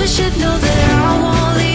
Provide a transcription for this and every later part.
You should know that I won't leave.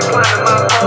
climbing my phone.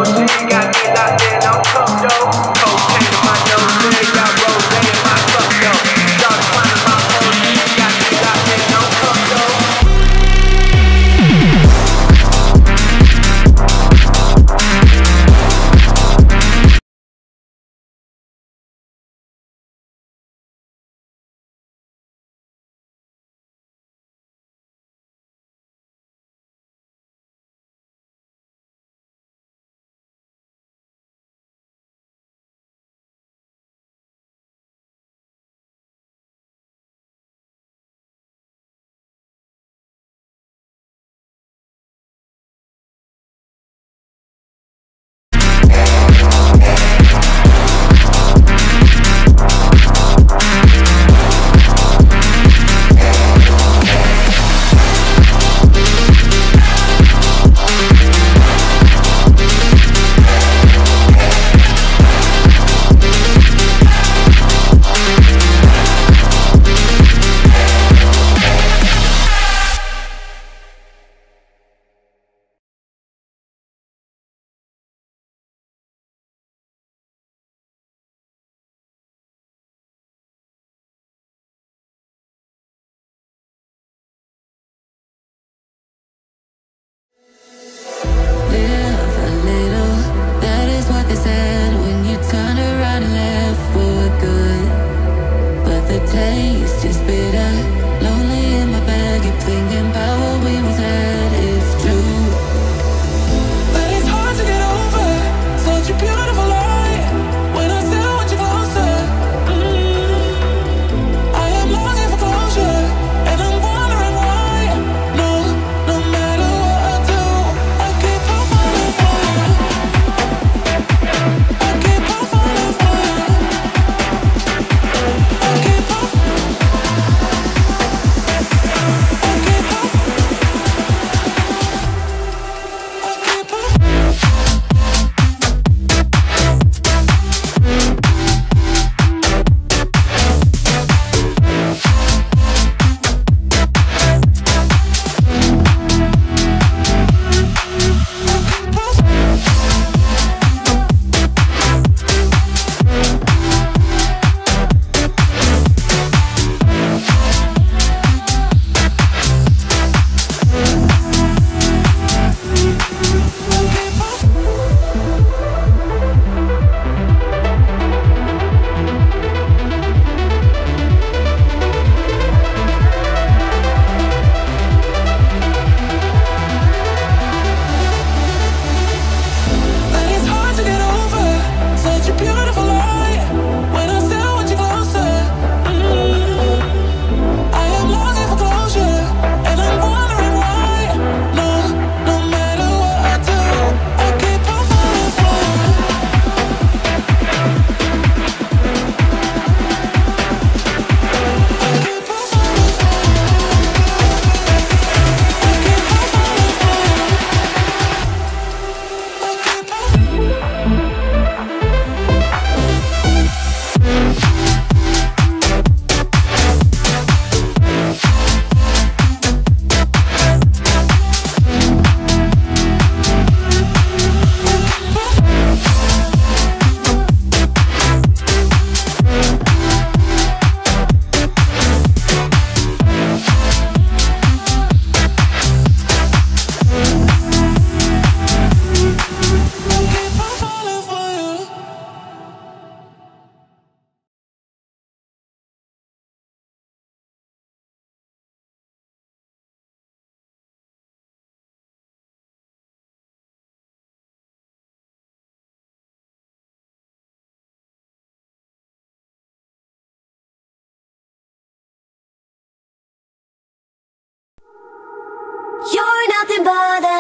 for the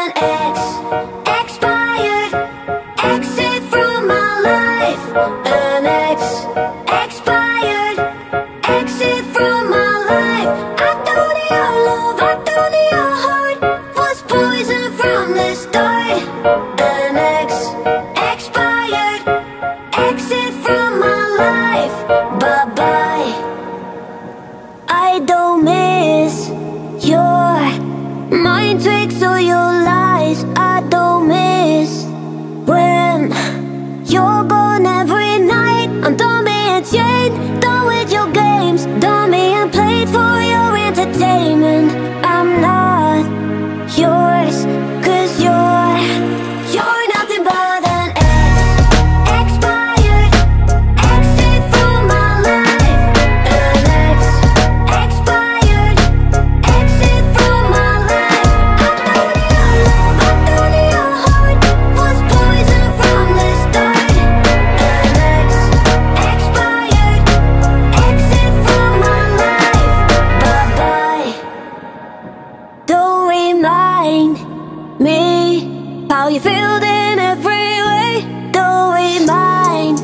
remind me how you feel in every way. Don't remind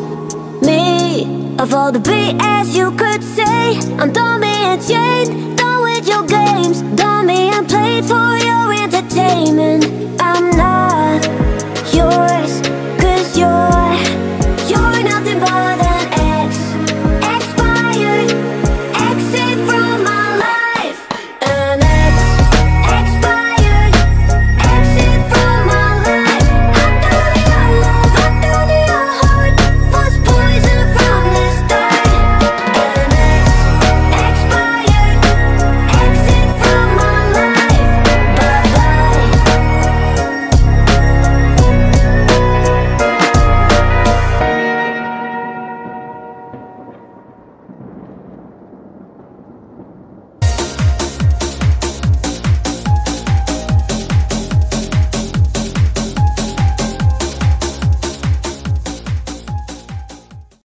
me of all the BS you could say. I'm done being chained, done with your games, done being played for your entertainment. I'm not yours.